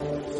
you